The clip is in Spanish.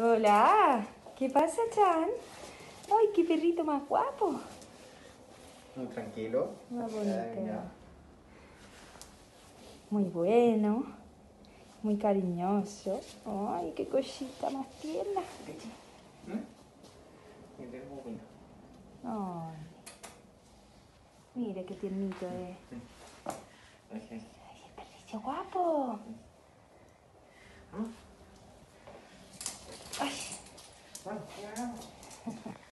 Hola, ¿qué pasa, Chan? ¡Ay, qué perrito más guapo! Muy tranquilo. Muy bonito. Muy bueno. Muy cariñoso. ¡Ay, qué cosita más tierna! Ay, mira qué tiernito eh. es. Ay, el perrito guapo. Wow.